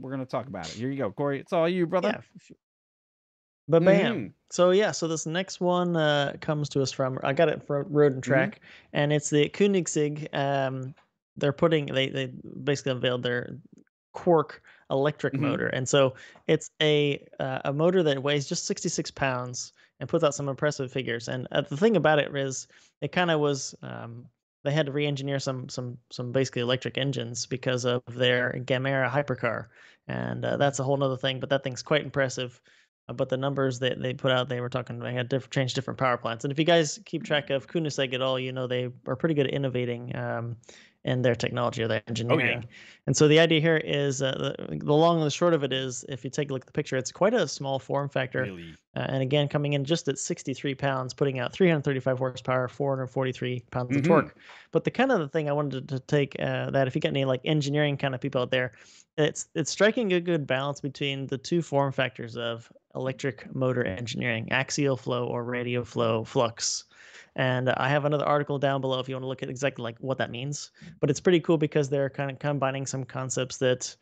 we're gonna talk about it. Here you go, Corey. It's all you, brother. Yeah. But bam. Mhm. So yeah, so this next one uh, comes to us from I got it from Road and Mhm. Track, and it's the Koenigsegg. Um, they're putting they they basically unveiled their Quark electric Mhm. motor, and so it's a uh, a motor that weighs just 66 pounds and puts out some impressive figures. And uh, the thing about it is, it kind of was um, they had to re-engineer some some some basically electric engines because of their Gemera hypercar, and uh, that's a whole nother thing. But that thing's quite impressive. Uh, but the numbers that they put out, they were talking they had different changed different power plants. And if you guys keep track of Koenigsegg at all, you know they are pretty good at innovating um, in their technology or their engineering. And so the idea here is uh, the, the long and the short of it is, if you take a look at the picture, it's quite a small form factor. Really. Uh, and again, coming in just at 63 pounds, putting out 335 horsepower, 443 pounds Mhm. of torque. But the kind of the thing I wanted to take uh, that if you got any like engineering kind of people out there, it's it's striking a good balance between the two form factors of electric motor engineering, axial flow or radial flow flux. And I have another article down below if you want to look at exactly like what that means. But it's pretty cool because they're kind of combining some concepts that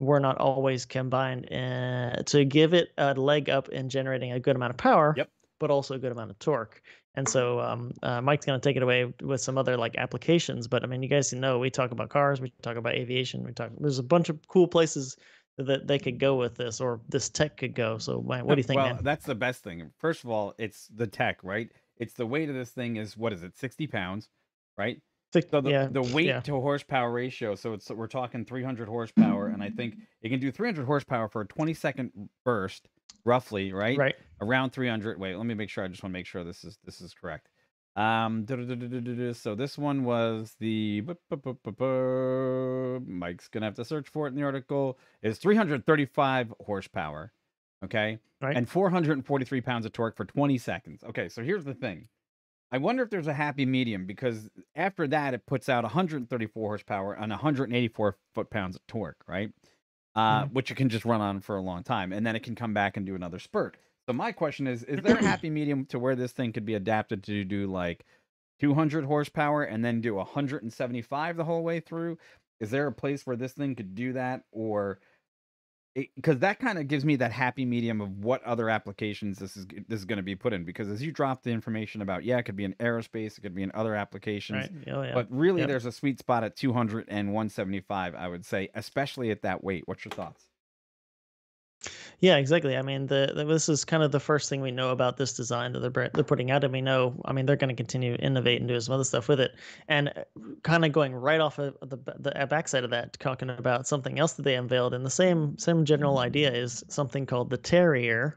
were not always combined uh, to give it a leg up in generating a good amount of power, Yep. but also a good amount of torque. And so um, uh, Mike's going to take it away with some other like applications. But I mean, you guys know we talk about cars, we talk about aviation, we talk. There's a bunch of cool places that they could go with this, or this tech could go. So, what do you think, Well, man? that's the best thing. First of all, it's the tech, right? It's the weight of this thing is what is it, sixty pounds, right? Six- So the, yeah, the weight yeah. to horsepower ratio. So it's we're talking 300 horsepower, and I think it can do 300 horsepower for a 20 second burst, roughly, right? right. Around 300. Wait, let me make sure. I just want to make sure this is this is correct. Um, so this one was the Mike's gonna have to search for it in the article. Is 335 horsepower, okay, Right. and 443 pounds of torque for 20 seconds. Okay, so here's the thing. I wonder if there's a happy medium because after that it puts out 134 horsepower and 184 foot pounds of torque, right? Uh, Mhm. which you can just run on for a long time, and then it can come back and do another spurt. So my question is: Is there a happy medium to where this thing could be adapted to do like 200 horsepower and then do 175 the whole way through? Is there a place where this thing could do that, or because that kind of gives me that happy medium of what other applications this is this is going to be put in? Because as you drop the information about, yeah, it could be in aerospace, it could be in other applications, Right. Oh, yeah. but really Yep. there's a sweet spot at 200 and 175 i would say especially at that weight what's your thoughts Yeah, exactly. I mean, the, the this is kind of the first thing we know about this design that they're they're putting out, and we know. I mean, they're going to continue to innovate and do some other stuff with it. And uh, kind of going right off of the the uh, backside of that, talking about something else that they unveiled, and the same same general idea is something called the Terrier,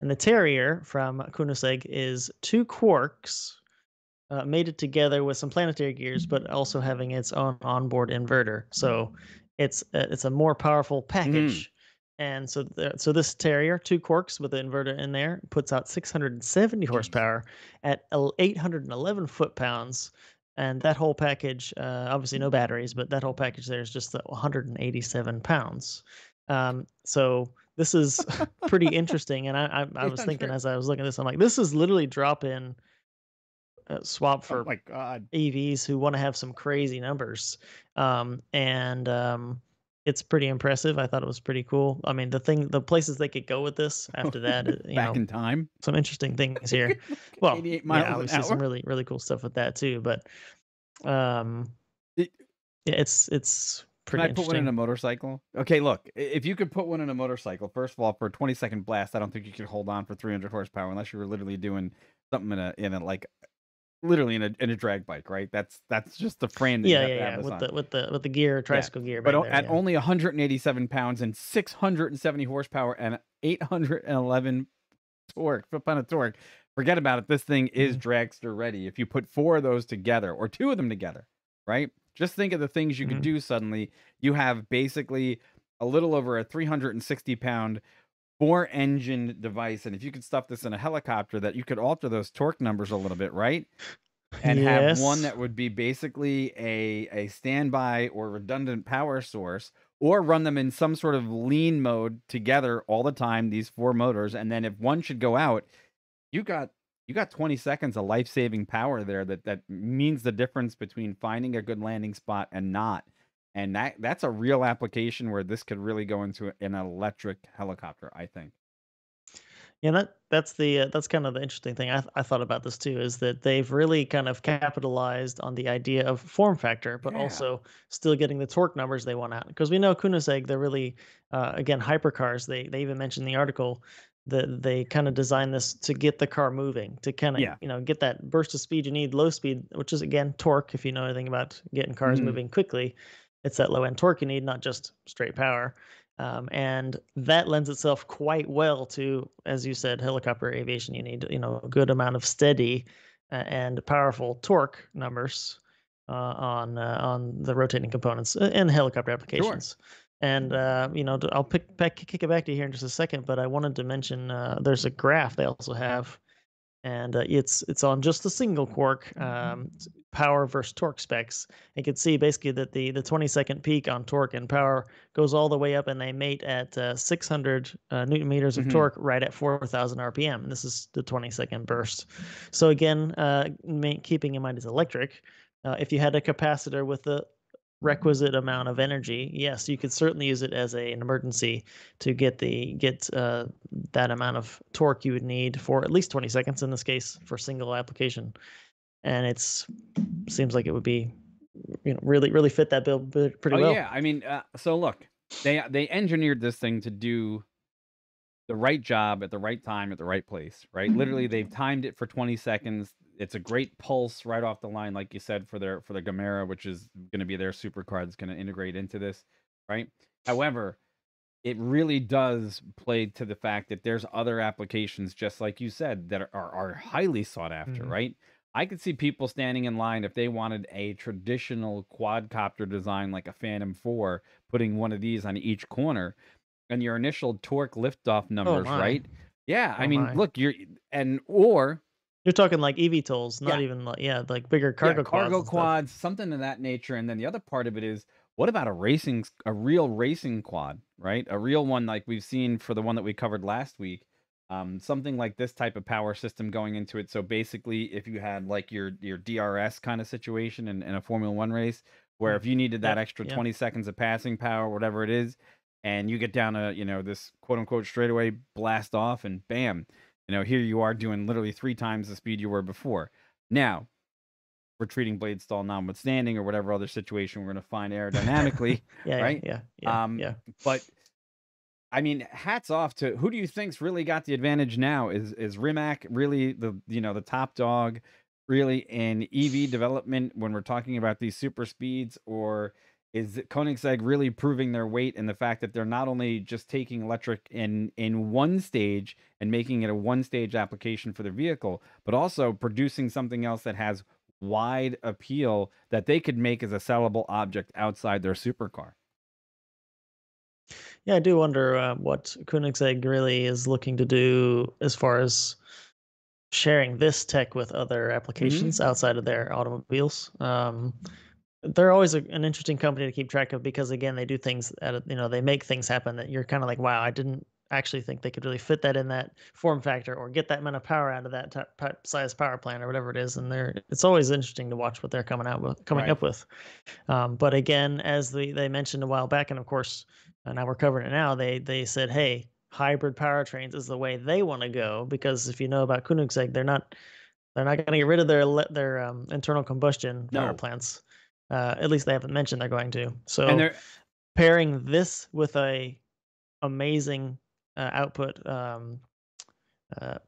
and the Terrier from Koenigsegg is two quarks. Uh, mated together with some planetary gears, but also having its own onboard inverter. So it's a, it's a more powerful hmm. package. And so, the, so this Terrier, two Quarks with an inverter in there, puts out 670 horsepower at 811 foot pounds, and that whole package, uh, obviously no batteries, but that whole package there is just the 187 pounds. Um, so this is pretty interesting, and I, I, I was Yeah, thinking sure. as I was looking at this, I'm like, this is literally drop in uh, swap for oh my god EVs who want to have some crazy numbers. Um, and um, it's pretty impressive. I thought it was pretty cool. I mean, the thing, the places they could go with this after that, uh, you back know, in time some interesting things here. Well, 88 miles yeah, obviously some really, really cool stuff with that too. But um, It- yeah, it's it's can pretty i put one in a motorcycle okay look if you could put one in a motorcycle first of all for a 20 second blast i don't think you could hold on for 300 horsepower unless you were literally doing something in a in a like literally in a in a drag bike right that's that's just the frame that yeah, yeah, yeah. With on. the with the with the gear, tricycle gear. but there, at yeah. only 187 pounds and 670 horsepower and 811 torque foot pound of torque forget about it this thing is Mhm. dragster ready if you put four of those together or two of them together right just think of the things you Mhm. could do suddenly you have basically a little over a 360 pound four engine device and if you could stuff this in a helicopter that you could alter those torque numbers a little bit right? And have one that would be basically a a standby or redundant power source or run them in some sort of lean mode together all the time these four motors and then if one should go out you got you got 20 seconds of life-saving power there that that means the difference between finding a good landing spot and not and that that's a real application where this could really go into an electric helicopter. I think. Yeah, that that's the uh, that's kind of the interesting thing I, th- I thought about this too is that they've really kind of capitalized on the idea of form factor, but Yeah. also still getting the torque numbers they want out. Because we know Koenigsegg, they're really uh, again hypercars. They they even mentioned in the article that they kind of designed this to get the car moving, to kind of Yeah. you know get that burst of speed you need, low speed, which is again torque. If you know anything about getting cars Mhm. moving quickly, it's that low end torque you need, not just straight power. Um, and that lends itself quite well to, as you said, helicopter aviation. You need, you know, a good amount of steady uh, and powerful torque numbers uh, on uh, on the rotating components uh, in helicopter applications. And uh, you know, I'll pick back, kick it back to you here in just a second. But I wanted to mention uh, there's a graph they also have, and uh, it's it's on just a single quark um, power versus torque specs. You can see basically that the the 20 second peak on torque and power goes all the way up, and they mate at uh, 600 uh, newton meters of Mhm. torque right at 4,000 RPM. And this is the 20 second burst. So again, uh, ma- keeping in mind it's electric. Uh, if you had a capacitor with the requisite amount of energy, yes, you could certainly use it as a, an emergency to get the get uh, that amount of torque you would need for at least 20 seconds in this case for single application. And it's seems like it would be you know really really fit that bill pretty oh well. yeah, I mean, uh, so look, they they engineered this thing to do the right job at the right time at the right place, right? Literally, they've timed it for 20 seconds. It's a great pulse right off the line, like you said, for their for the Gemera, which is going to be their super supercar that's going to integrate into this, right? However, it really does play to the fact that there's other applications, just like you said, that are, are, highly sought after, Mhm. right? I could see people standing in line if they wanted a traditional quadcopter design like a Phantom 4, putting one of these on each corner, and your initial torque liftoff numbers, my. right? Yeah, I Oh mean, my. look, you're and or You're talking like eVTOLs, not Yeah. even like yeah, like bigger cargo yeah, quads. cargo and stuff. quads, something of that nature. And then the other part of it is, what about a racing, s- a real racing quad, right? A real one like we've seen for the one that we covered last week. Um, something like this type of power system going into it. So basically, if you had like your your DRS kind of situation in, in a Formula One race, where Mm. if you needed that Yep, extra yep. 20 seconds of passing power, whatever it is, and you get down a you know this quote unquote straightaway blast off, and bam, you know here you are doing literally three times the speed you were before. Now, retreating blade stall notwithstanding, or whatever other situation we're going to find aerodynamically. Yeah, yeah, right? yeah, yeah, Um, yeah. but I mean, hats off to who do you think's really got the advantage now? Is is Rimac really the you know the top dog really in EV development when we're talking about these super speeds, or is Koenigsegg really proving their weight in the fact that they're not only just taking electric in in one stage and making it a one stage application for the vehicle, but also producing something else that has wide appeal that they could make as a sellable object outside their supercar. Yeah, I do wonder uh, what Koenigsegg really is looking to do as far as sharing this tech with other applications outside of their automobiles. Um, they're always a, an interesting company to keep track of because again, they do things at you know they make things happen that you're kind of like, wow, I didn't actually think they could really fit that in that form factor or get that amount of power out of that type, type size power plant or whatever it is. And they're it's always interesting to watch what they're coming out with, coming Right. up with. Um, but again, as the, they mentioned a while back, and of course, uh, now we're covering it now. They they said, hey, hybrid powertrains is the way they want to go because if you know about Koenigsegg, they're not they're not going to get rid of their their um, internal combustion power plants. Uh, at least they haven't mentioned they're going to. So And they're pairing this with a amazing uh, output um, uh,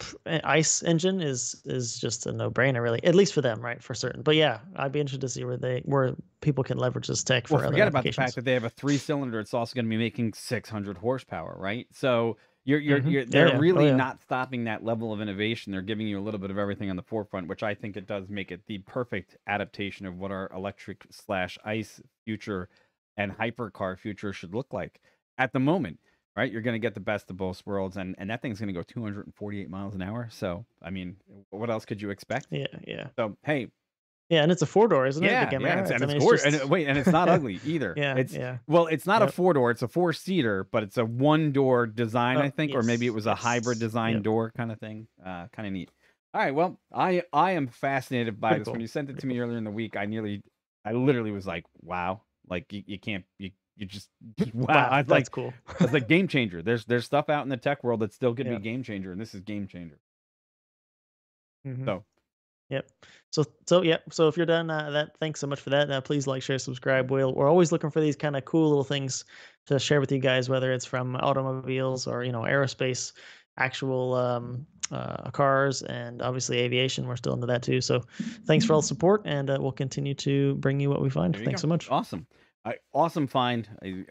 ice engine is is just a no brainer, really. At least for them, right? For certain. But yeah, I'd be interested to see where they where people can leverage this tech for well, forget about the fact that they have a three cylinder. It's also going to be making 600 horsepower, right? So you're you're, Mhm. you're they're yeah. Oh, really yeah. not stopping that level of innovation. They're giving you a little bit of everything on the forefront, which I think it does make it the perfect adaptation of what our electric slash ice future and hypercar future should look like at the moment. Right, you're going to get the best of both worlds, and and that thing's going to go 248 miles an hour. So, I mean, what else could you expect? Yeah, yeah, So, hey, yeah. And it's a four door, isn't yeah, it? The yeah, it's, and I it's mean, gorgeous. just- And, wait, and it's not ugly either. Yeah, it's yeah. well, it's not a four door; it's a four seater, but it's a one door design, Oh, I think, or maybe it was a hybrid design yep. door kind of thing. Uh, kind of neat. All right, well, I I am fascinated by Pretty this. When you sent it to me earlier in the week, I nearly, I literally was like, wow, Like you, you can't you you just wow. Wow, I was that's like cool. it's like game changer. There's there's stuff out in the tech world that's still could Yeah. be game changer, and this is game changer. Mhm. So Yep. So so yeah. So if you're done uh, that, thanks so much for that. Uh, please like, share, subscribe. We'll, we're always looking for these kind of cool little things to share with you guys, whether it's from automobiles or you know aerospace, actual um, uh, cars, and obviously aviation. We're still into that too. So thanks for all the support, and uh, we'll continue to bring you what we find. Thanks go. so much. Awesome. I, awesome find. I,